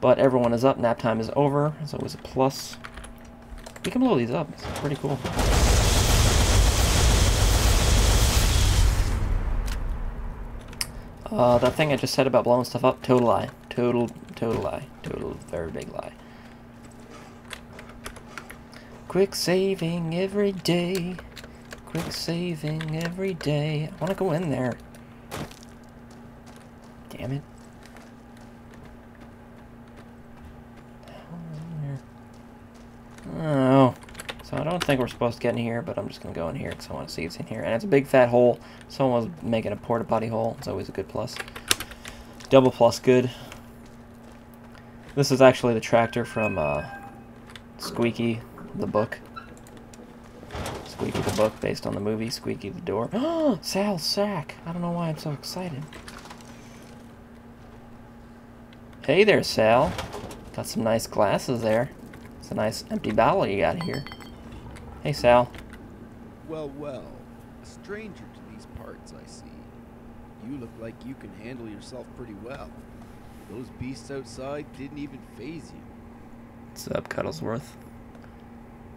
But everyone is up. Nap time is over. It's always a plus. We can blow these up. It's pretty cool. Uh, that thing I just said about blowing stuff up, total lie. Total, total lie. Total, very big lie. Quick saving every day. Quick saving every day. I want to go in there. Damn it. Oh. So I don't think we're supposed to get in here, but I'm just going to go in here because I want to see what's in here. And it's a big fat hole. Someone was making a porta potty hole. It's always a good plus. Double plus good. This is actually the tractor from uh, Squeaky, the book. Squeaky the book, based on the movie Squeaky the Door. Oh, Sal's sack. I don't know why I'm so excited. Hey there, Sal. Got some nice glasses there. It's a nice empty bottle you got here. Hey, Sal. Well, well. A stranger to these parts, I see. You look like you can handle yourself pretty well. Those beasts outside didn't even phase you. What's up, Cuddlesworth?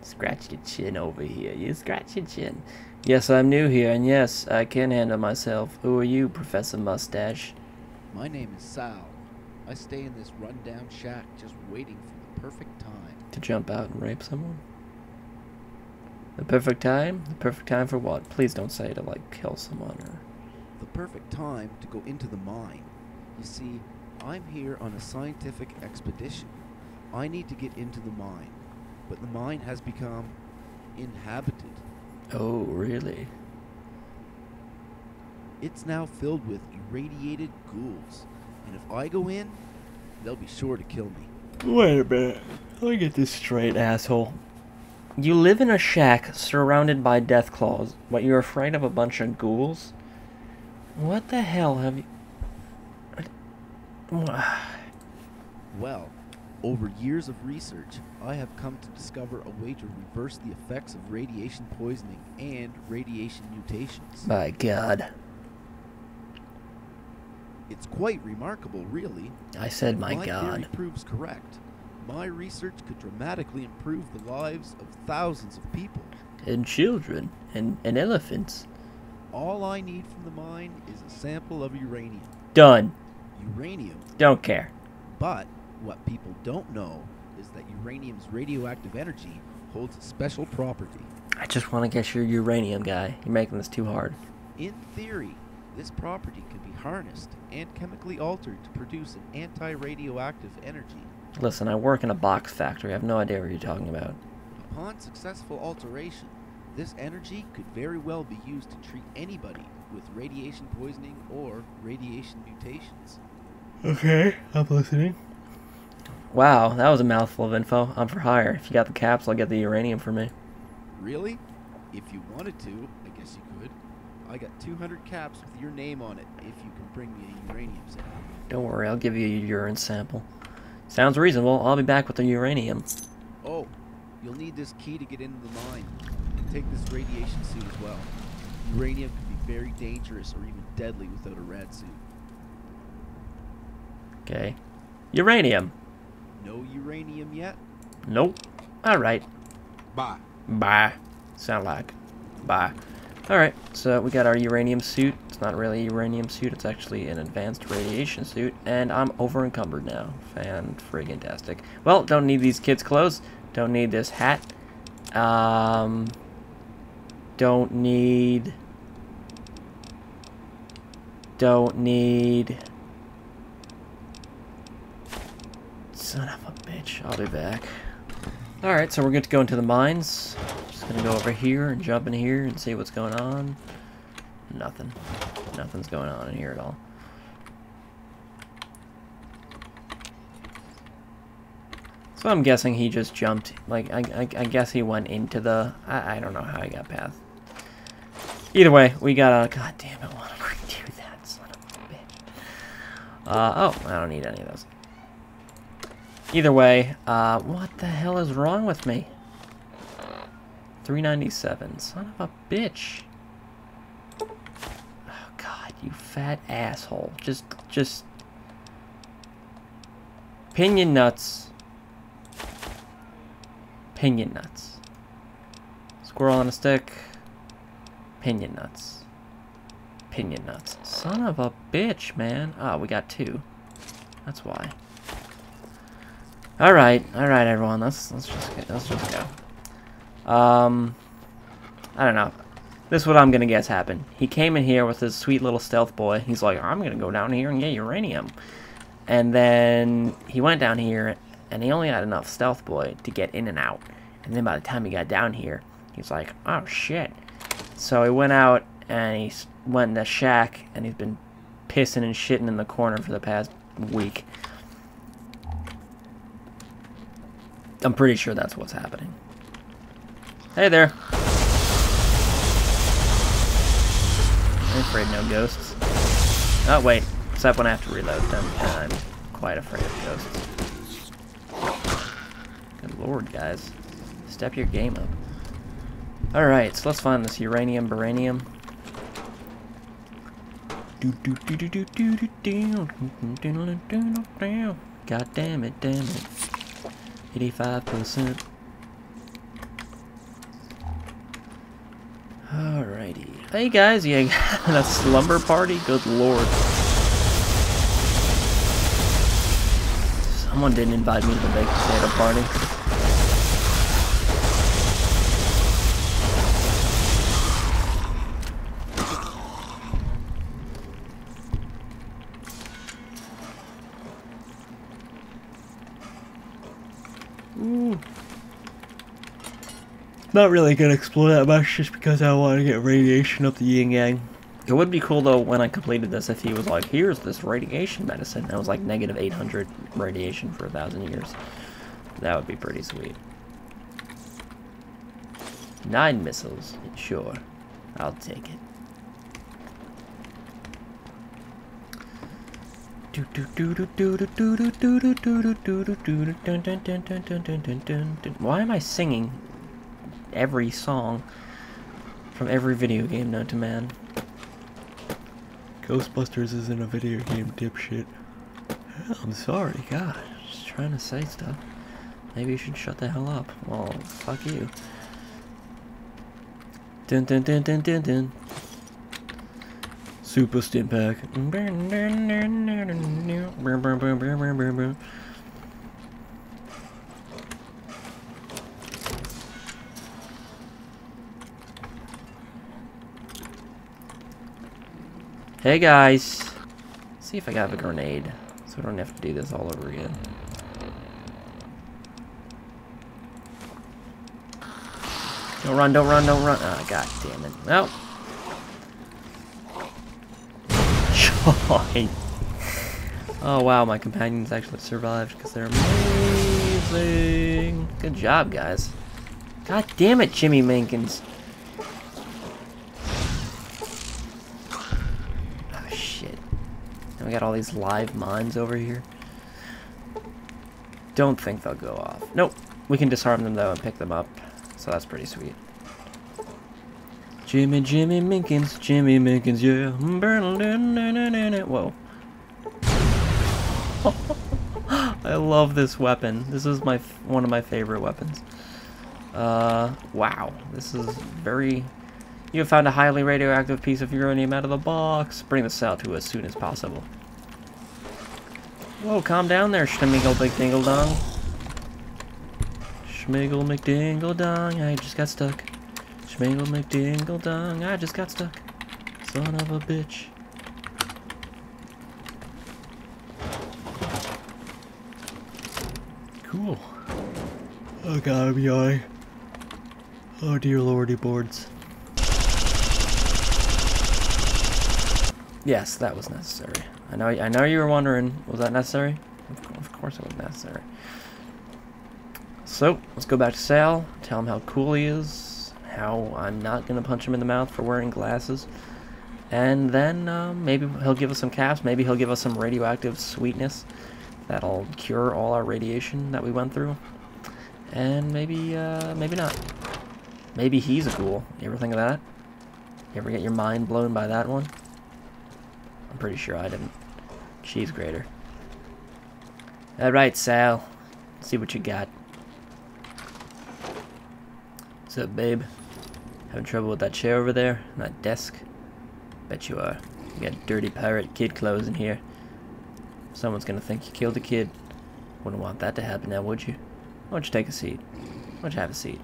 Scratch your chin over here. You scratch your chin. Yes, I'm new here, and yes, I can handle myself. Who are you, Professor Mustache? My name is Sal. I stay in this rundown shack just waiting for the perfect time. To jump out and rape someone? The perfect time? The perfect time for what? Please don't say to, like, kill someone or... The perfect time to go into the mine. You see, I'm here on a scientific expedition. I need to get into the mine. But the mine has become inhabited. Oh, really? It's now filled with irradiated ghouls. And if I go in, they'll be sure to kill me. Wait a minute. Let me get this straight, asshole. You live in a shack surrounded by death claws, but you're afraid of a bunch of ghouls? What the hell have you... Well, over years of research, I have come to discover a way to reverse the effects of radiation poisoning and radiation mutations. My god. It's quite remarkable, really. I said my my god. theory proves correct. My research could dramatically improve the lives of thousands of people. And children. And, and elephants. All I need from the mine is a sample of uranium. Done. Uranium, Don't care. but what people don't know is that uranium's radioactive energy holds a special property. I just want to get your uranium guy. You're making this too hard. In theory, this property could be harnessed and chemically altered to produce an anti-radioactive energy. Listen, I work in a box factory. I have no idea what you're talking about. Upon successful alteration, this energy could very well be used to treat anybody with radiation poisoning or radiation mutations. Okay, I'm listening. Wow, that was a mouthful of info. I'm for hire. If you got the caps, I'll get the uranium for me. Really? If you wanted to, I guess you could. I got 200 caps with your name on it if you can bring me a uranium sample. Don't worry, I'll give you a urine sample. Sounds reasonable. I'll be back with the uranium. Oh, you'll need this key to get into the mine. And take this radiation suit as well. Uranium can be very dangerous or even deadly without a rad suit. Okay. Uranium. No uranium yet? Nope. Alright. Bye. Bye. Sound like. Bye. Alright, so we got our uranium suit. It's not really a uranium suit, it's actually an advanced radiation suit. And I'm over encumbered now. Fan friggin' tastic. Well, don't need these kids' clothes. Don't need this hat. Um. Don't need. Don't need. Son of a bitch. I'll be back. Alright, so we're good to go into the mines. Gonna go over here and jump in here and see what's going on. Nothing. Nothing's going on in here at all. So I'm guessing he just jumped. Like, I, I, I guess he went into the... I, I don't know how he got past. Either way, we got a... God damn it, why I do that, son of a bitch? Uh, oh, I don't need any of those. Either way, uh, what the hell is wrong with me? 397. Son of a bitch. Oh, God, you fat asshole. Just, just... Pinyon nuts. Pinyon nuts. Squirrel on a stick. Pinyon nuts. Pinyon nuts. Son of a bitch, man. Ah, oh, we got two. That's why. All right, all right, everyone. Let's let's just get, let's just go. Um, I don't know. This is what I'm gonna guess happened. He came in here with his sweet little stealth boy. He's like, I'm gonna go down here and get uranium. And then he went down here, and he only had enough stealth boy to get in and out. And then by the time he got down here, he's like, oh shit. So he went out and he went in the shack, and he's been pissing and shitting in the corner for the past week. I'm pretty sure that's what's happening. Hey there. I'm afraid no ghosts. Oh, wait. Except when I have to reload them, I'm quite afraid of ghosts. Good lord, guys. Step your game up. Alright, so let's find this uranium baranium. God damn it, damn it. 85%. Alrighty. Hey guys, got a slumber party? Good lord. Someone didn't invite me to the baked potato party. Not really gonna explore that much just because I want to get radiation up the yin yang. It would be cool though when I completed this if he was like, here's this radiation medicine. It was like negative 800 radiation for a thousand years. That would be pretty sweet. Nine missiles. Sure. I'll take it. Why am I singing every song from every video game known to man. Ghostbusters isn't a video game, dipshit. I'm sorry, God. Just trying to say stuff. Maybe you should shut the hell up. Well, fuck you. Dun dun dun dun dun dun. Super Stimpak. Hey guys! Let's see if I got a grenade, so I don't have to do this all over again. Don't run, don't run, don't run. Oh, god damn it. No. Joy. Oh wow, my companions actually survived because they're amazing. Good job, guys. God damn it, Jimmy Minkins. We got all these live mines over here. Don't think they'll go off. Nope. We can disarm them, though, and pick them up. So that's pretty sweet. Jimmy, Jimmy Minkins, Jimmy Minkins, yeah. Whoa. I love this weapon. This is my one of my favorite weapons. Uh, wow. This is very... You have found a highly radioactive piece of uranium out of the box. Bring this out to as soon as possible. Whoa, calm down there, Schmiggle McDingle Dong. Schmiggle McDingle Dong, I just got stuck. Schmiggle McDingle Dong, I just got stuck. Son of a bitch. Cool. Oh god, I'm yawning. Oh dear lordy boards. Yes, that was necessary. I know I know you were wondering, was that necessary? Of, course it was necessary. So, let's go back to Sal, tell him how cool he is, how I'm not going to punch him in the mouth for wearing glasses, and then um, maybe he'll give us some caps, maybe he'll give us some radioactive sweetness that'll cure all our radiation that we went through, and maybe, uh, maybe not. Maybe he's a ghoul. You ever think of that? You ever get your mind blown by that one? I'm pretty sure I didn't. Cheese grater. Alright, Sal. See what you got. What's up, babe? Having trouble with that chair over there? That desk? Bet you are. You got dirty pirate kid clothes in here. Someone's gonna think you killed a kid. Wouldn't want that to happen now, would you? Why don't you take a seat? Why don't you have a seat?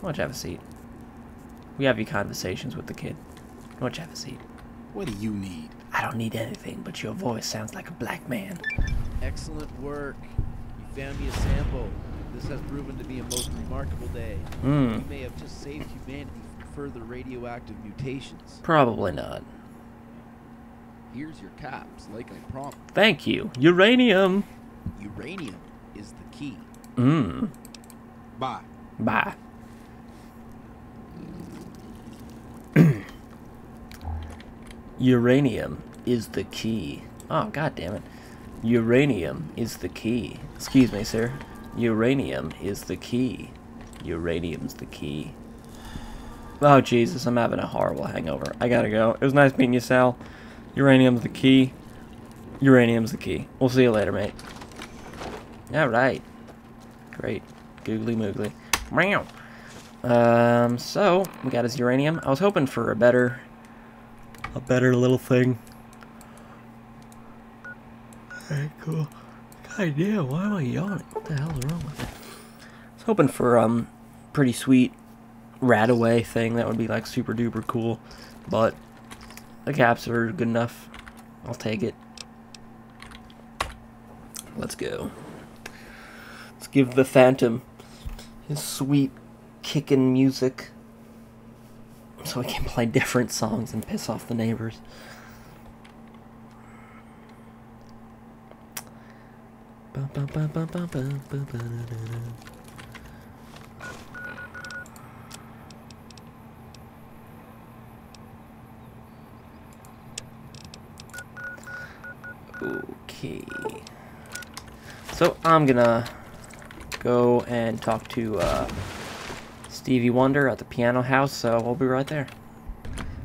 Why don't you have a seat? We have your conversations with the kid. Why don't you have a seat? What do you need? I don't need anything, but your voice sounds like a black man. Excellent work. You found me a sample. This has proven to be a most remarkable day. Hmm, You may have just saved humanity from further radioactive mutations. probably not. Here's your caps, like I promised. Thank you. Uranium! Uranium is the key. Mmm. Bye. Bye. Uranium is the key. Oh, god damn it. Uranium is the key. Excuse me, sir. Uranium is the key. Uranium's the key. Oh, Jesus, I'm having a horrible hangover. I gotta go. It was nice meeting you, Sal. Uranium's the key. Uranium's the key. We'll see you later, mate. Alright. Great. Googly moogly. Meow. Um, so, we got his uranium. I was hoping for a better, a better little thing. Alright, cool. God damn, why am I yawning? What the hell is wrong with it? I was hoping for, um, pretty sweet Radaway thing that would be, like, super duper cool. But, the caps are good enough. I'll take it. Let's go. Let's give the Phantom his sweet kicking music so he can play different songs and piss off the neighbors. Okay. So I'm gonna go and talk to uh, Stevie Wonder at the piano house, so we'll be right there.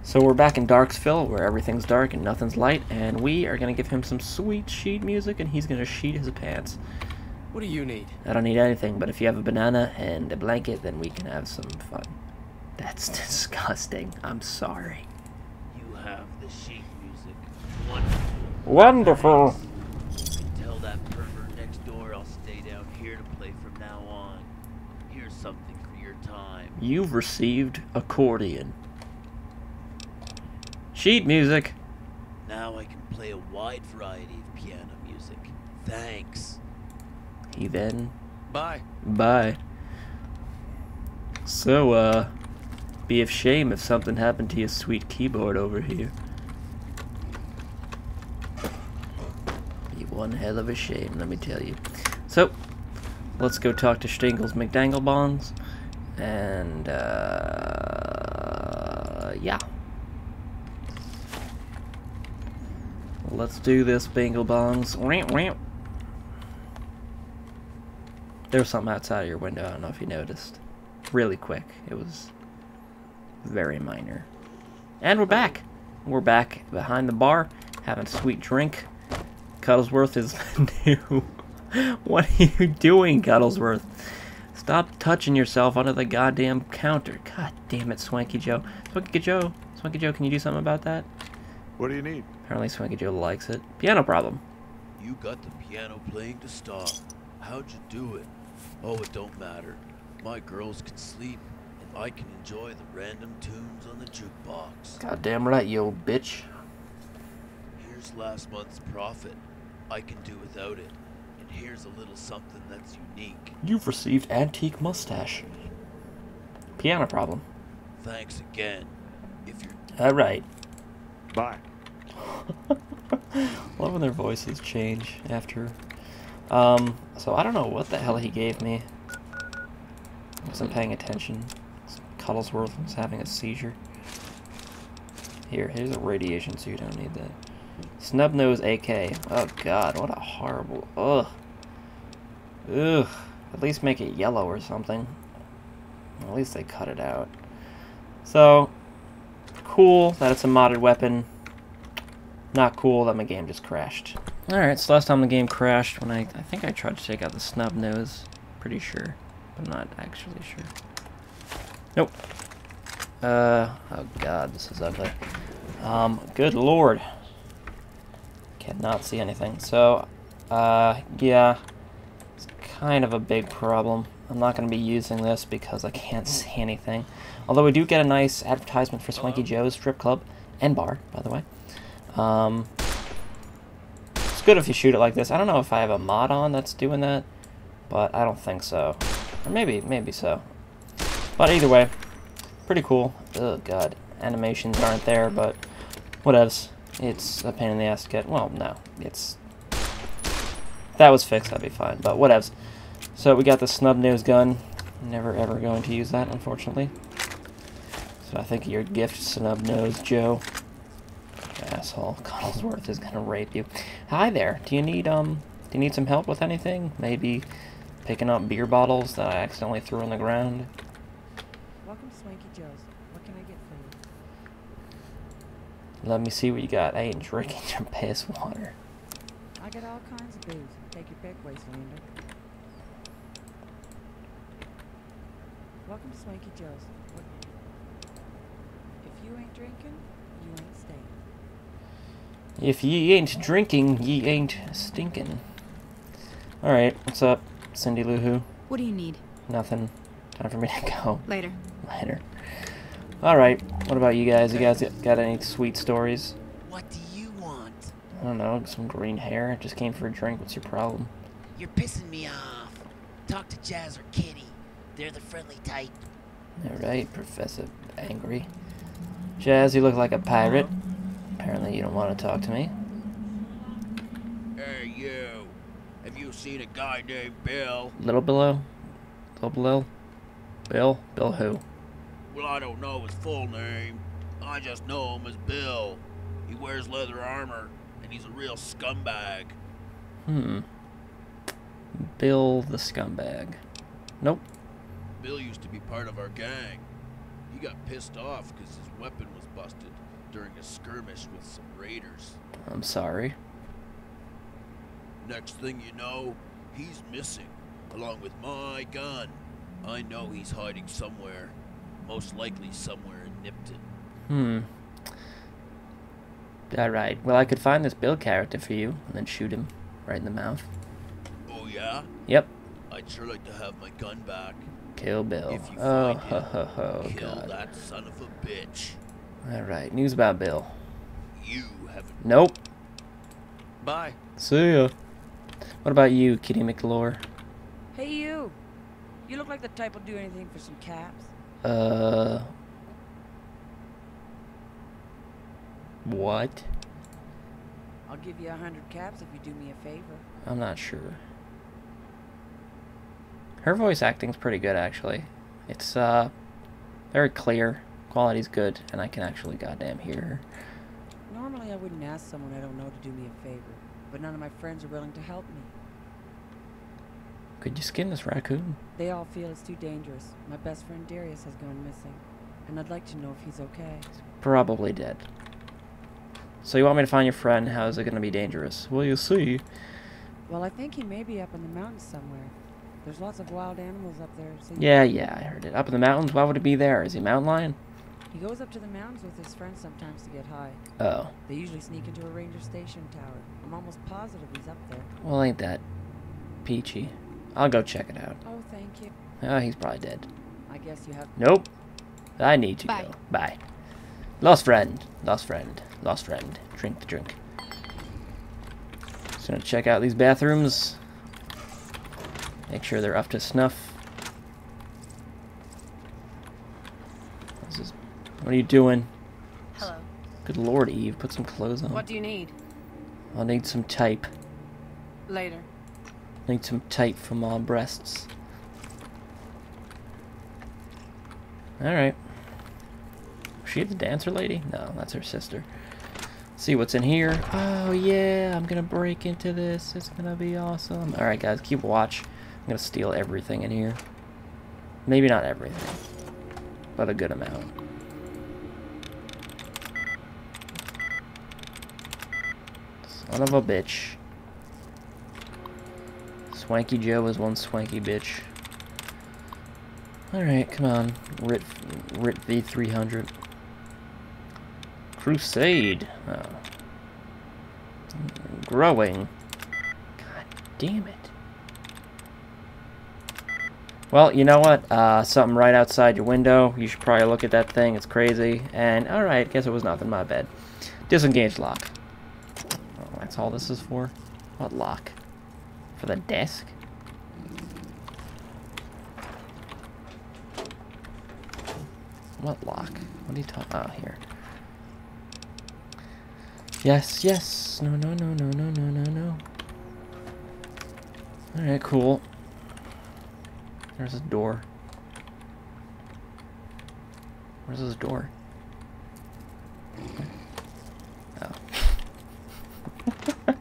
So we're back in Darksville, where everything's dark and nothing's light, and we are gonna give him some sweet sheet music, and he's gonna sheet his pants. What do you need? I don't need anything, but if you have a banana and a blanket, then we can have some fun. That's disgusting. I'm sorry. You have the sheet music. Wonderful. Wonderful. You can tell that pervert next door I'll stay down here to play from now on. Here's something for your time. You've received accordion. Sheet music. Now I can play a wide variety of piano music. Thanks. He then Bye. Bye. So, uh, be of shame if something happened to your sweet keyboard over here. Be one hell of a shame, let me tell you. So, let's go talk to Stingles McDanglebongs, and, uh, yeah. Let's do this, Binglebongs. Wah, wah. There was something outside of your window. I don't know if you noticed. Really quick. It was very minor. And we're back. We're back behind the bar, having a sweet drink. Cuddlesworth is new. what are you doing, Cuddlesworth? Stop touching yourself under the goddamn counter. God damn it, Swanky Joe. Swanky Joe. Swanky Joe, can you do something about that? What do you need? Apparently Swanky Joe likes it. Piano problem. You got the piano playing to stop. How'd you do it? Oh, it don't matter. My girls can sleep, and I can enjoy the random tunes on the jukebox. Goddamn right, you old bitch. Here's last month's profit. I can do without it. And here's a little something that's unique. You've received antique mustache. Piano problem. Thanks again. If you're Alright. Bye. Love when their voices change after. Um, so I don't know what the hell he gave me. I wasn't paying attention. Cuddlesworth was having a seizure. Here, here's a radiation suit. I don't need that. Snubnose AK. Oh god, what a horrible. Ugh. Ugh. At least make it yellow or something. At least they cut it out. So, cool that it's a modded weapon. Not cool that my game just crashed. Alright, so last time the game crashed when I, I think I tried to take out the snub nose. Pretty sure. But I'm not actually sure. Nope. Uh, oh god, this is ugly. Um, good lord. Cannot see anything. So, uh, yeah. Kind of a big problem. I'm not going to be using this because I can't see anything. Although we do get a nice advertisement for Swanky Joe's strip club and bar, by the way. Um, it's good if you shoot it like this. I don't know if I have a mod on that's doing that, but I don't think so. Or maybe, maybe so. But either way, pretty cool. Oh god, animations aren't there, but whatevs. It's a pain in the ass to get. Well, no, it's... That was fixed, that'd be fine, but whatevs. So we got the snub nose gun. Never ever going to use that, unfortunately. So I think your gift, snub nose Joe. Asshole, Cuddlesworth is gonna rape you. Hi there. Do you need um? Do you need some help with anything? Maybe picking up beer bottles that I accidentally threw on the ground. Welcome to Swanky Joe's. What can I get for you? Let me see what you got. I ain't drinking your piss water. I got all kinds of booze. Take your pick, Wastelander. Welcome to Swanky Joe's. What... If you ain't drinking, you ain't staying. If ye ain't drinking, ye ain't stinking. Alright, what's up, Cindy Lou Who? What do you need? Nothing. Time for me to go Later. later. Alright, what about you guys? You guys got any sweet stories? What do you want? I don't know, some green hair. Just came for a drink. What's your problem? You're pissing me off. Talk to Jazz or Kitty. They're the friendly type. Alright, Professor Angry. Jazz, you look like a pirate. Apparently you don't want to talk to me. Hey, you. Have you seen a guy named Bill? Little below? Little below? Bill? Bill who? Well, I don't know his full name. I just know him as Bill. He wears leather armor, and he's a real scumbag. Hmm. Bill the scumbag. Nope. Bill used to be part of our gang. He got pissed off because his weapon was busted during a skirmish with some raiders. I'm sorry. Next thing you know, he's missing, along with my gun. I know he's hiding somewhere. Most likely somewhere in Nipton. Hmm. Alright, well I could find this Bill character for you, and then shoot him right in the mouth. Oh, yeah? Yep. I'd sure like to have my gun back. Kill Bill. If you Oh, find ho, him, ho, ho, Kill God. that son of a bitch. Alright, news about Bill. You haven't. Nope. Bye. See ya. What about you, Kitty McLure? Hey, you! You look like the type who'll do anything for some caps. Uh. What? I'll give you a hundred caps if you do me a favor. I'm not sure. Her voice acting's pretty good, actually. It's, uh, very clear. Quality's good, and I can actually goddamn hear her. Normally, I wouldn't ask someone I don't know to do me a favor, but none of my friends are willing to help me. Could you skin this raccoon? They all feel it's too dangerous. My best friend Darius has gone missing, and I'd like to know if he's okay. Probably dead. So you want me to find your friend? How is it going to be dangerous? Well, you see. Well, I think he may be up in the mountains somewhere. There's lots of wild animals up there, so Yeah, yeah, I heard it. Up in the mountains? Why would it be there? Is he a mountain lion? he goes up to the mountains with his friends sometimes to get high. Oh. They usually sneak into a ranger station tower. I'm almost positive he's up there. Well, ain't that peachy. I'll go check it out. Oh, thank you. Oh, he's probably dead. I guess you have. Nope. I need to Bye. go. Bye. Lost friend. Lost friend. Lost friend. Drink the drink. Just gonna check out these bathrooms. Make sure they're up to snuff. This is, what are you doing? Hello. Good lord, Eve. Put some clothes on. What do you need? I'll need some tape. Later. Need some tape for my breasts. Alright. She the dancer lady? No, that's her sister. See what's in here. Oh yeah, I'm gonna break into this. It's gonna be awesome. Alright guys, keep watch. I'm gonna steal everything in here. Maybe not everything. But a good amount. Son of a bitch. Swanky Joe was one swanky bitch. Alright, come on. Rit, Rit V300. Crusade. Oh. Growing. God damn it. Well, you know what? Uh, something right outside your window. You should probably look at that thing. It's crazy. And, alright, guess it was nothing. My bad. Disengage lock. Oh, that's all this is for? What lock? For the desk? What lock? What are you talking? Oh, here. Yes, yes. No, no, no, no, no, no, no, no. Alright, cool. There's a door. Where's this door? Oh.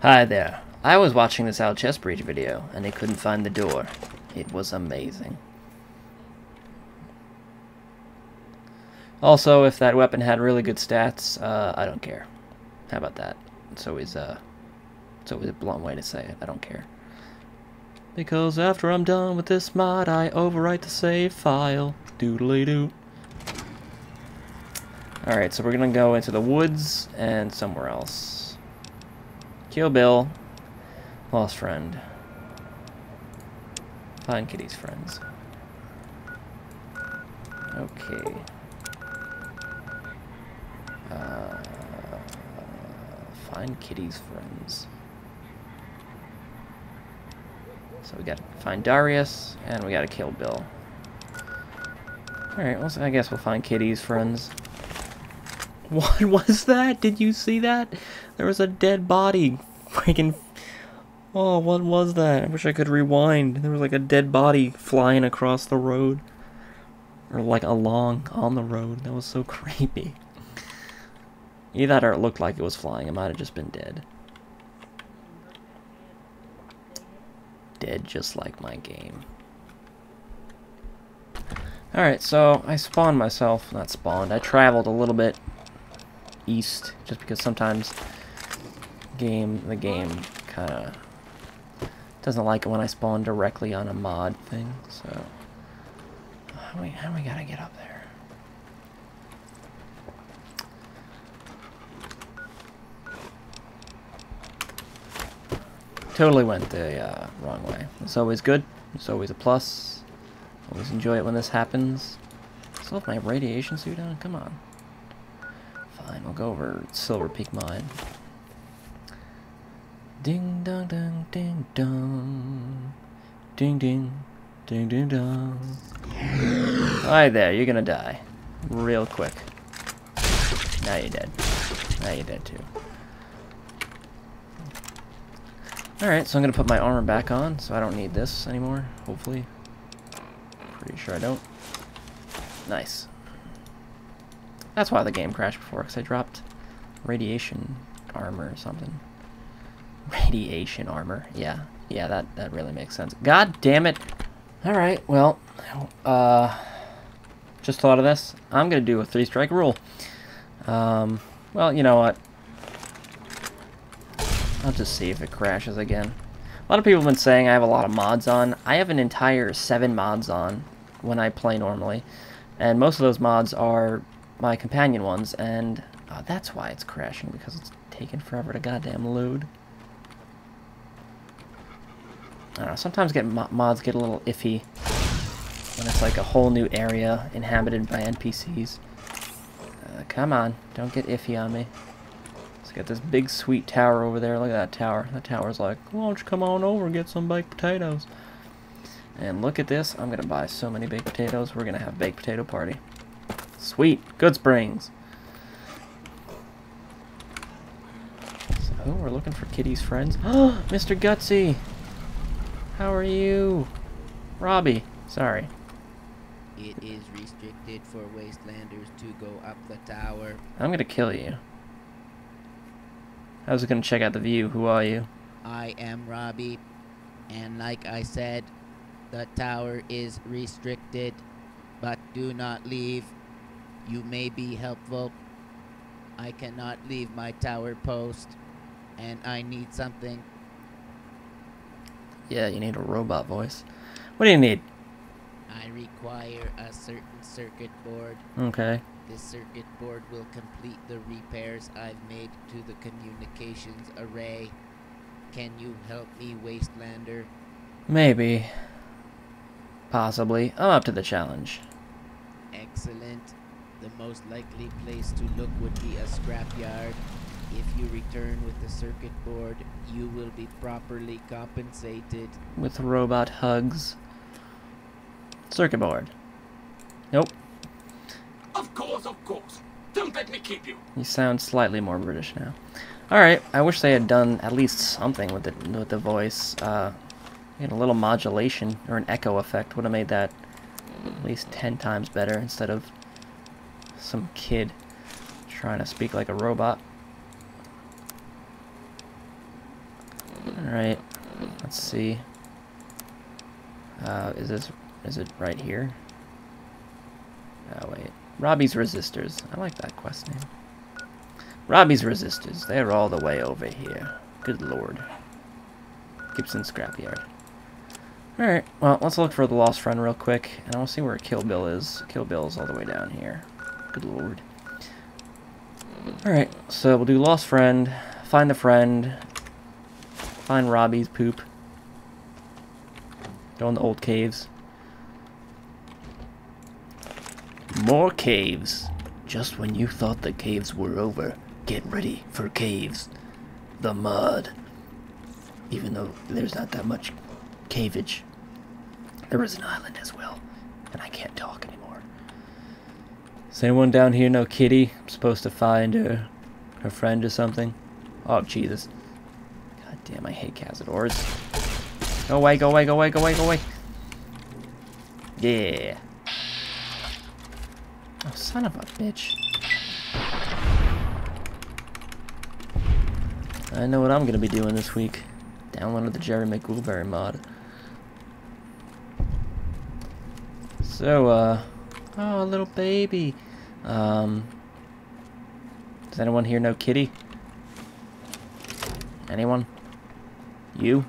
Hi there. I was watching this Al Chest Breach video, and they couldn't find the door. It was amazing. Also, if that weapon had really good stats, uh, I don't care. How about that? It's always, uh, it's always a blunt way to say it. I don't care. Because after I'm done with this mod, I overwrite the save file. Doodly doo. Alright, so we're gonna go into the woods and somewhere else. Kill Bill. Lost friend. Find Kitty's friends. Okay. Uh, find Kitty's friends. So we gotta find Darius, and we gotta kill Bill. Alright, well, I guess we'll find Kitty's friends. What was that? Did you see that? There was a dead body. Freaking. Oh, what was that? I wish I could rewind. There was like a dead body flying across the road. Or like along on the road. That was so creepy. Either that or it looked like it was flying. It might have just been dead. Dead just like my game. Alright, so I spawned myself. Not spawned. I traveled a little bit east just because sometimes game the game kind of doesn't like it when I spawn directly on a mod thing. So how do we how do we gotta get up there? Totally went the uh, wrong way. It's always good. It's always a plus. Always enjoy it when this happens. Still have my radiation suit on? Come on. Fine, we'll go over Silver Peak Mine. Ding dong dong ding dong. Ding ding. Ding ding dong. Hi there, you're gonna die. Real quick. Now you're dead. Now you're dead too. Alright, so I'm gonna put my armor back on, so I don't need this anymore, hopefully. Pretty sure I don't. Nice. That's why the game crashed before, because I dropped radiation armor or something. Radiation armor. Yeah. Yeah, that, that really makes sense. God damn it. Alright, well, uh, just thought of this. I'm going to do a three-strike rule. Um, well, you know what? I'll just see if it crashes again. A lot of people have been saying I have a lot of mods on. I have an entire seven mods on when I play normally. And most of those mods are my companion ones, and uh, that's why it's crashing, because it's taking forever to goddamn load. I don't know, sometimes get mo mods get a little iffy when it's like a whole new area inhabited by NPCs. Uh, come on, don't get iffy on me. Let's get this big sweet tower over there. Look at that tower. That tower's like, why don't you come on over and get some baked potatoes? And look at this. I'm going to buy so many baked potatoes. We're going to have baked potato party. Sweet. Goodsprings. So, we're looking for Kitty's friends. Oh, Mr. Gutsy. How are you? Robbie. Sorry. It is restricted for wastelanders to go up the tower. I'm going to kill you. I was going to check out the view. Who are you? I am Robbie, and like I said, the tower is restricted, but do not leave. You may be helpful. I cannot leave my tower post, and I need something. Yeah, you need a robot voice. What do you need? I require a certain circuit board. Okay. This circuit board will complete the repairs I've made to the communications array. Can you help me, Wastelander? Maybe. Possibly. I'm up to the challenge. Excellent. The most likely place to look would be a scrapyard. If you return with the circuit board, you will be properly compensated. With robot hugs. Circuit board. Nope. Course. Don't let me keep you. You sound slightly more British now. Alright, I wish they had done at least something with the, with the voice. Uh, a little modulation or an echo effect would have made that at least 10 times better instead of some kid trying to speak like a robot. Alright, let's see. Uh, is this, is it right here? Oh wait, Robbie's Resistors. I like that quest name. Robbie's Resistors. They're all the way over here. Good lord. Gibson Scrapyard. Alright, well, let's look for the lost friend real quick, and I'll see where Kill Bill is. Kill Bill is all the way down here. Good lord. Alright, so we'll do lost friend, find the friend, find Robbie's poop. Go in the old caves. More caves. Just when you thought the caves were over, get ready for caves. The mud. Even though there's not that much caveage, there is an island as well, and I can't talk anymore. Is anyone down here know Kitty? I'm supposed to find her, her friend or something. Oh Jesus! God damn, I hate Cazadors. Go away! Go away! Go away! Go away! Go away! Yeah. Oh, son of a bitch. I know what I'm going to be doing this week. Downloaded the Jerry McGoolberry mod. So, uh... Oh, a little baby. Um... Does anyone here know Kitty? Anyone? You?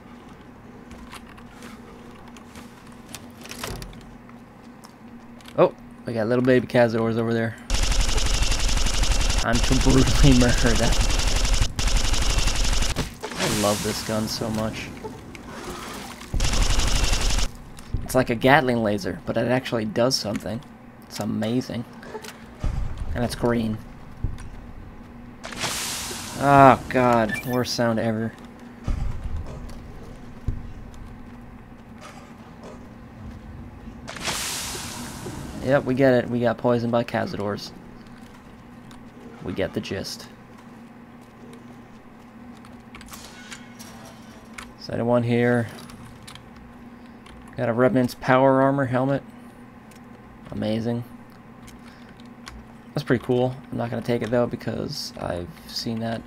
Oh, we got little baby Cazadors over there. Time to brutally murder them. I love this gun so much. It's like a Gatling laser, but it actually does something. It's amazing. And it's green. Oh god, worst sound ever. Yep, we get it. We got poisoned by Cazadors. We get the gist. Is one here? Got a Remnant's power armor helmet. Amazing. That's pretty cool. I'm not going to take it though because I've seen that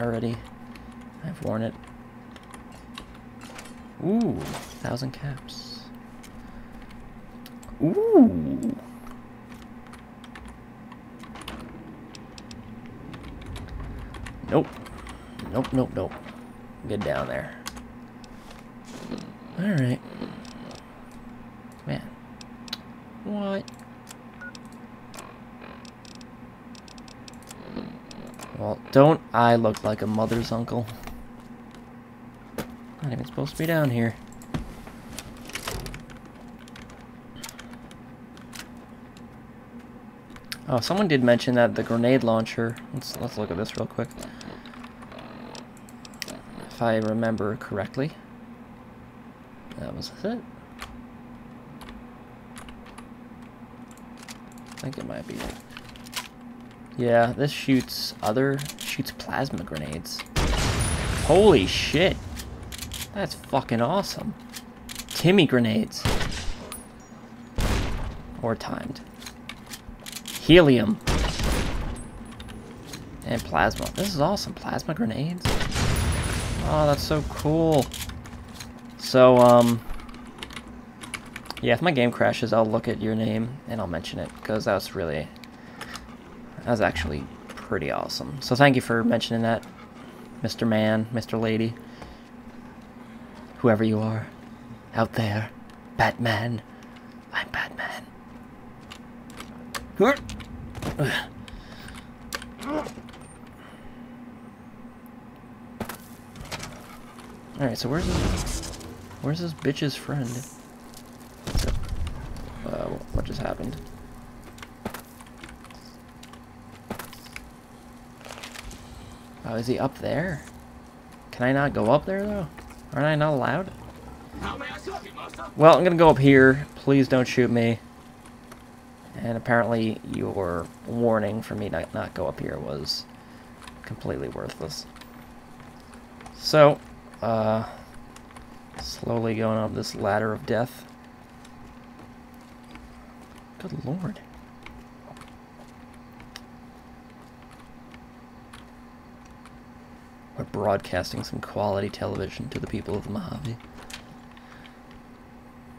already. I've worn it. Ooh, thousand caps. Ooh. Nope. Nope, nope, nope. Get down there. Alright. Man. What? Well, don't I look like a mother's uncle? Not even supposed to be down here. Oh, someone did mention that the grenade launcher. Let's let's look at this real quick. If I remember correctly, that was it. I think it might be it. Yeah, this shoots other shoots plasma grenades. Holy shit! That's fucking awesome. Timmy grenades. Or timed. Helium. And plasma. This is awesome. Plasma grenades. Oh, that's so cool. So, um... Yeah, if my game crashes, I'll look at your name and I'll mention it. Because that was really... That was actually pretty awesome. So thank you for mentioning that, Mr. Man, Mr. Lady. Whoever you are. out there. Batman. I'm Batman. Huh? Ugh. Alright, so where's this, where's this bitch's friend? So, uh, what just happened? Oh, is he up there? Can I not go up there, though? Aren't I not allowed? How may I serve you, master? Well, I'm gonna go up here. Please don't shoot me. And apparently your warning for me to not go up here was completely worthless. So, uh, slowly going up this ladder of death. Good lord. We're broadcasting some quality television to the people of the Mojave.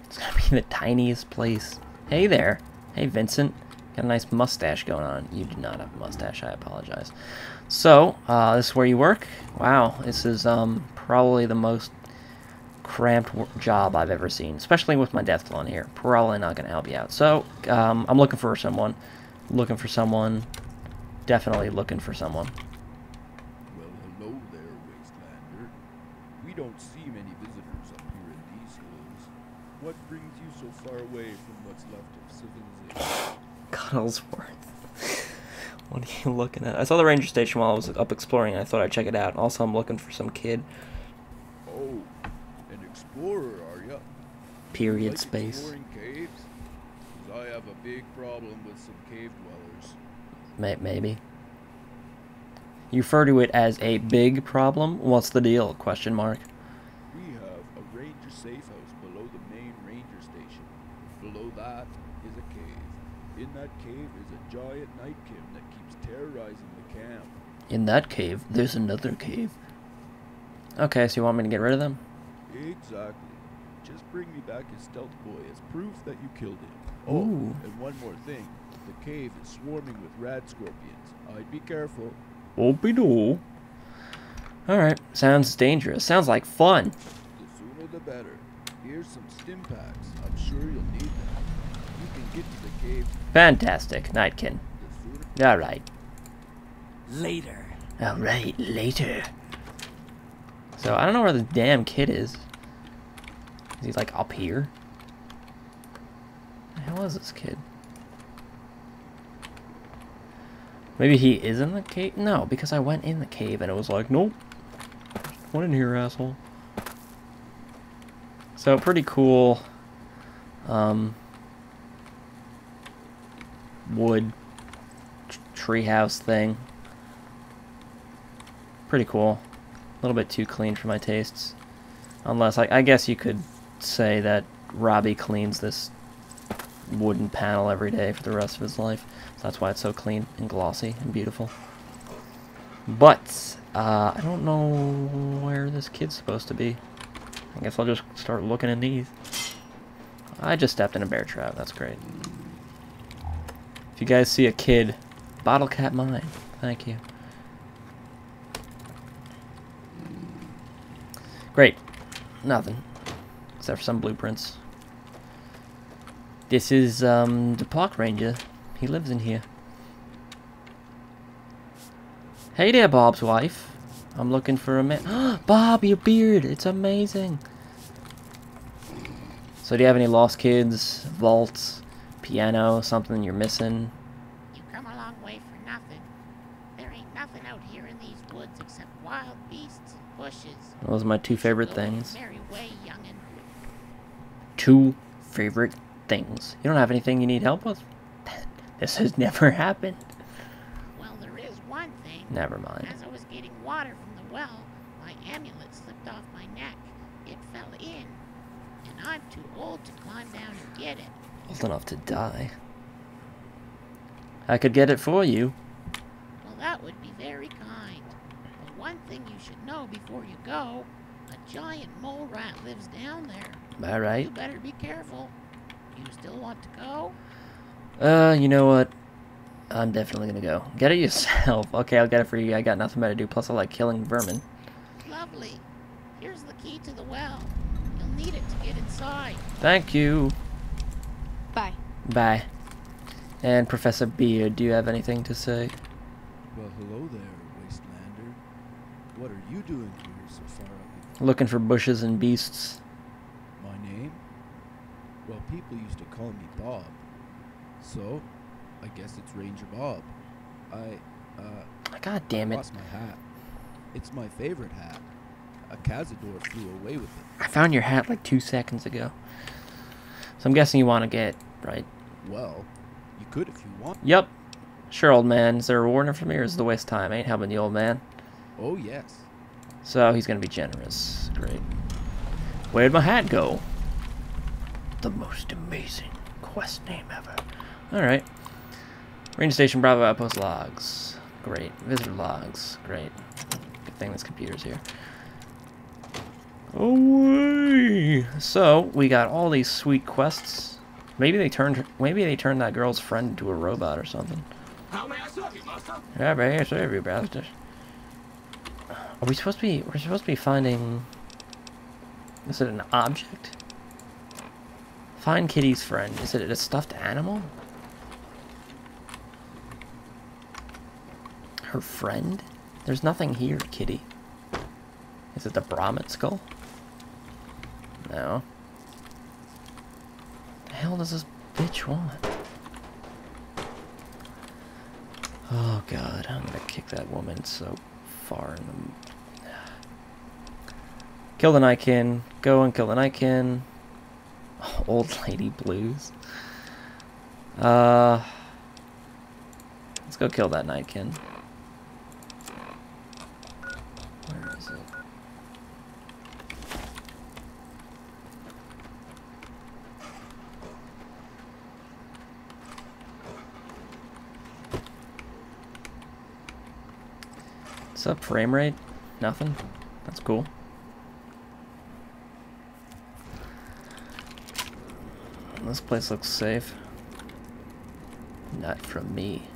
It's gonna be the tiniest place. Hey there. Hey, Vincent. Got a nice mustache going on. You do not have a mustache. I apologize. So, uh, this is where you work? Wow, this is um, probably the most cramped job I've ever seen, especially with my death clone here. Probably not going to help you out. So, um, I'm looking for someone. Looking for someone. Definitely looking for someone. Well, hello there, Wastelander. We don't see many visitors up here in these hills. What brings you so far away from what's left civilization? Cuddlesworth. what are you looking at? I saw the ranger station while I was up exploring, and I thought I'd check it out. Also, I'm looking for some kid. Oh, an explorer, are ya? Period like space. Exploring caves? I have a big problem with some cave dwellers. May- maybe. You refer to it as a big problem? What's the deal? Question mark. We have a ranger safe house below the main ranger station. Below that is a cave. In that cave is a giant nightkin that keeps terrorizing the camp. In that cave, there's another cave. Okay, so you want me to get rid of them? Exactly. Just bring me back his stealth boy as proof that you killed him. Oh, Ooh. and one more thing. The cave is swarming with rad scorpions. I'd be careful. Opie doo. Alright, sounds dangerous. Sounds like fun. The sooner the better. Here's some stim packs. I'm sure you'll need them. Fantastic, Nightkin. Alright. Later. Alright, later. So, I don't know where the damn kid is. Is he, like, up here? The hell is this kid? Maybe he is in the cave? No, because I went in the cave and it was like, nope. What in here, asshole? So, pretty cool. Um, wood treehouse thing. Pretty cool. A little bit too clean for my tastes. Unless, I, I guess you could say that Robbie cleans this wooden panel every day for the rest of his life. So that's why it's so clean and glossy and beautiful. But, uh, I don't know where this kid's supposed to be. I guess I'll just start looking in these. I just stepped in a bear trap. That's great. If you guys see a kid, bottle cap mine. Thank you. Great. Nothing. Except for some blueprints. This is, um, the park ranger. He lives in here. Hey there, Bob's wife. I'm looking for a man. Bob, your beard. It's amazing. So do you have any lost kids, vaults, piano, something you're missing? You come a long way for nothing. There ain't nothing out here in these woods except wild beasts and bushes. Those are my two favorite things. Way. Two favorite things. You don't have anything you need help with? This has never happened. Well, there is one thing. Never mind. As I was getting water from the well, my amulet slipped off my neck. It fell in. And I'm too old to climb down and get it. Old enough to die. I could get it for you. Well, that would be very kind. But one thing you should know before you go a giant mole rat lives down there. All right. You better be careful. You still want to go? Uh, you know what? I'm definitely gonna go. Get it yourself. Okay, I'll get it for you. I got nothing better to do. Plus, I like killing vermin. Lovely. Here's the key to the well. You'll need it to get inside. Thank you. Bye. Bye. And Professor Beard, do you have anything to say? Well, hello there, Wastelander. What are you doing here so far up? Looking for bushes and beasts. My name? Well, people used to call me Bob. So, I guess it's Ranger Bob. I, uh, God damn it. lost my hat. It's my favorite hat. A Cazador flew away with it. I found your hat like two seconds ago. So I'm guessing you want to get, right? Well, you could if you want. Yep. Sure, old man. Is there a reward for me or is it a waste of time? Ain't helping the old man. Oh, yes. So he's going to be generous. Great. Where'd my hat go? The most amazing quest name ever. Alright. Range Station Bravo Outpost logs. Great. Visitor logs. Great. Good thing this computer's here. Away! So, we got all these sweet quests. Maybe they turned maybe they turned that girl's friend into a robot or something. How may I serve you, master? Yeah, but here, serve you, bastard. Are we supposed to be? We're supposed to be finding. Is it an object? Find Kitty's friend. Is it a stuffed animal? Her friend? There's nothing here, Kitty. Is it the Brahmin skull? No. The hell does this bitch want? Oh god, I'm gonna kick that woman so far in the... Kill the Nightkin. Go and kill the Nightkin. Old Lady Blues. Uh... Let's go kill that Nightkin. Where is it? What's up, frame rate? Nothing? That's cool. This place looks safe. Not from me.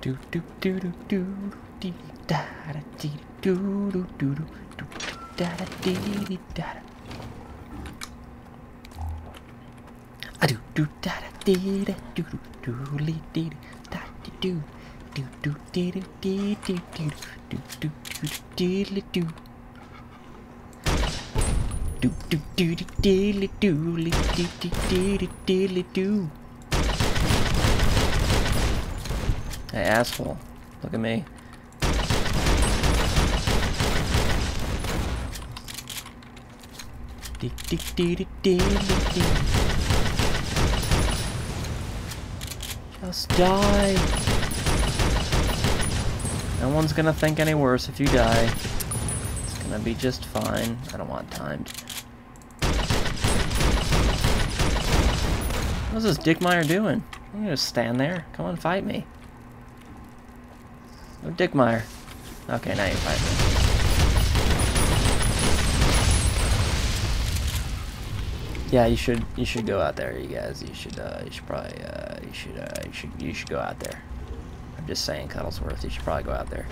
Do do do do do dee da da dee do do do do do da da dee da da. I do do da da dee da do do do dee da do do do dee dee dee do do do do do do do do do lee dee dee dee dee dee lee do. Hey asshole, look at me. Dee dee dee dee dee lee dee. Just die. No one's gonna think any worse if you die. It's gonna be just fine. I don't want timed. What's this Dickmeyer doing? I'm gonna stand there. Come on, fight me. Oh, Dickmeyer. Okay, now you fight me. Yeah, you should you should go out there, you guys. You should uh, you should probably uh, you should uh, you should you should go out there. I'm just saying, Cuddlesworth. You should probably go out there.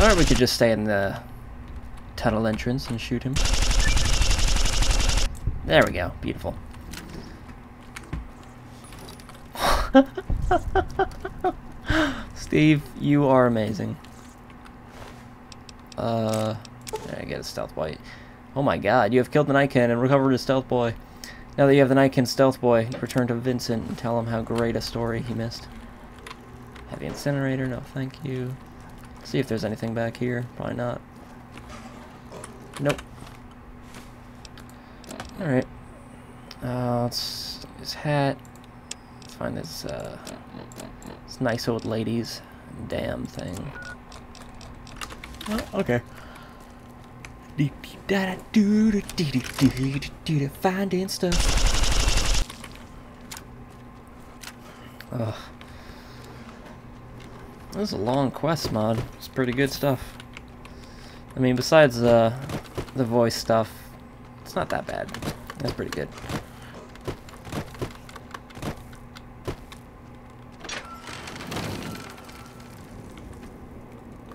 Or we could just stay in the tunnel entrance and shoot him. There we go. Beautiful. Steve, you are amazing. Uh, I get a stealth boy. Oh my god, you have killed the Nightkin and recovered a stealth boy. Now that you have the Nightkin stealth boy, return to Vincent and tell him how great a story he missed. Heavy incinerator, no thank you. See if there's anything back here. Probably not. Nope. Alright. Uh, let's his hat. Let's find this, uh, this nice old lady's damn thing. Oh, okay. Finding stuff. Ugh. This is a long quest mod. It's pretty good stuff. I mean, besides the uh, the voice stuff, it's not that bad. That's pretty good.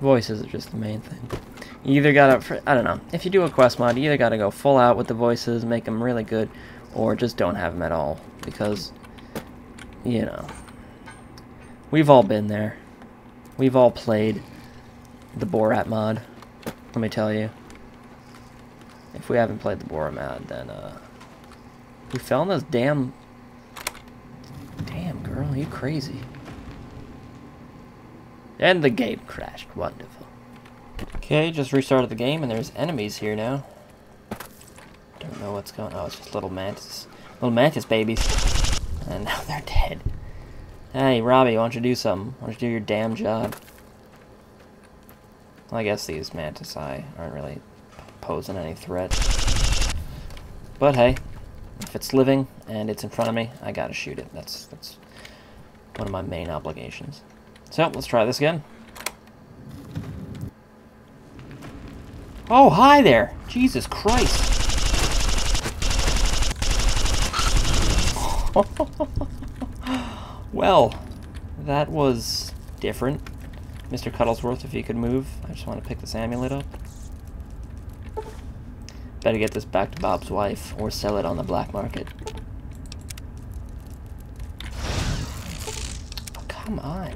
Voices are just the main thing. You either gotta, I don't know, if you do a quest mod, you either gotta go full out with the voices, make them really good, or just don't have them at all. Because, you know, we've all been there. We've all played the Borat mod, let me tell you. If we haven't played the Borat mod, then, uh, we fell in those damn, damn girl, you crazy. And the game crashed, wonderful. Okay, just restarted the game and there's enemies here now. Don't know what's going on. Oh, it's just little mantis. Little mantis babies. And now they're dead. Hey, Robbie, why don't you do something? Why don't you do your damn job? Well, I guess these mantis eye aren't really posing any threat. But hey, if it's living and it's in front of me, I gotta shoot it. That's that's one of my main obligations. So, let's try this again. Oh, hi there! Jesus Christ! well, that was different. Mr. Cuddlesworth, if you could move. I just want to pick this amulet up. Better get this back to Bob's wife, or sell it on the black market. Oh, come on.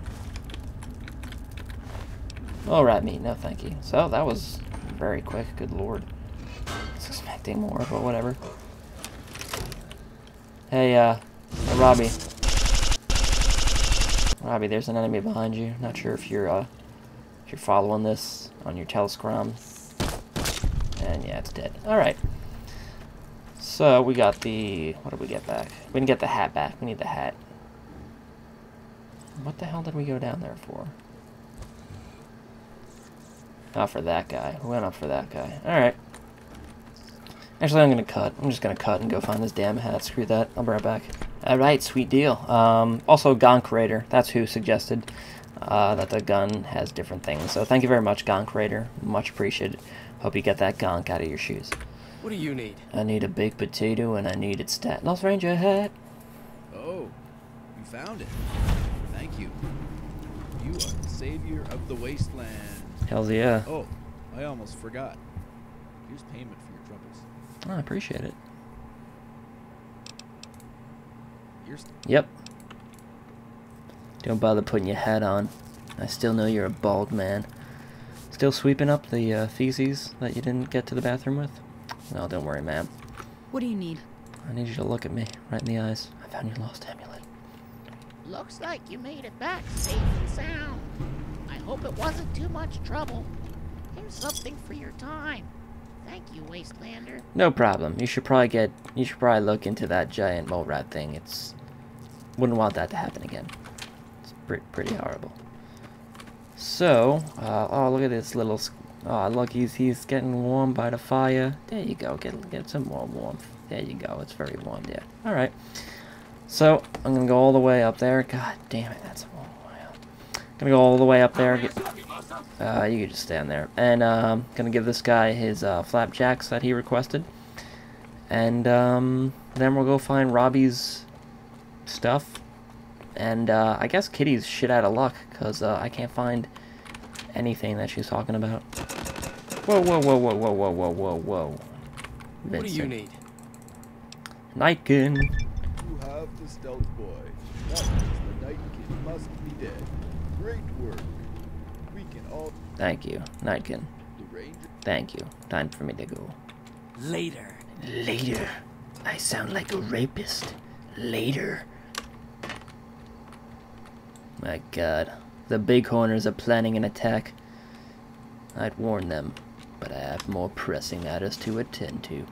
Oh, rat meat, no thank you. So, that was very quick, good lord. I was expecting more, but whatever. Hey, uh, hey, Robbie. Robbie, there's an enemy behind you. Not sure if you're, uh, if you're following this on your telescrom. And yeah, it's dead. Alright. So, we got the... What did we get back? We didn't get the hat back. We need the hat. What the hell did we go down there for? Not for that guy. Went up for that guy. Alright. Actually, I'm gonna cut. I'm just gonna cut and go find this damn hat. Screw that. I'll be right back. Alright, sweet deal. Um, also, Gonk Raider. That's who suggested uh, that the gun has different things. So thank you very much, Gonk Raider. Much appreciated. Hope you get that gonk out of your shoes. What do you need? I need a big potato and I need its stat. Lost Ranger hat. Oh, you found it. Thank you. You are the savior of the wasteland. Hells yeah. Oh, I almost forgot. Here's payment for your troubles. Oh, I appreciate it. Here's Yep. Don't bother putting your hat on. I still know you're a bald man. Still sweeping up the uh, feces that you didn't get to the bathroom with? No, don't worry, ma'am. What do you need? I need you to look at me, right in the eyes. I found your lost amulet. Looks like you made it back safe and sound. Hope it wasn't too much trouble. Here's something for your time. Thank you, Wastelander. No problem. You should probably get. You should probably look into that giant mole rat thing. It's. Wouldn't want that to happen again. It's pretty pretty horrible. So, uh, oh look at this little. Oh look, he's he's getting warm by the fire. There you go. Get get some more warmth. There you go. It's very warm there. All right. So I'm gonna go all the way up there. God damn it, that's a long way up. Gonna go all the way up there. Get, uh, you can just stand there. And um, gonna give this guy his uh, flapjacks that he requested. And um, then we'll go find Robbie's stuff. And uh, I guess Kitty's shit out of luck because uh, I can't find anything that she's talking about. Whoa, whoa, whoa, whoa, whoa, whoa, whoa, whoa, whoa. What do you need? Nightkin. You have the stealth boy. That means the Night Kid must be dead. Great work. We can all Thank you, Nightkin. Thank you. Time for me to go. Later. Later. I sound like a rapist. Later. My god. The Bighorners are planning an attack. I'd warn them, but I have more pressing matters to attend to.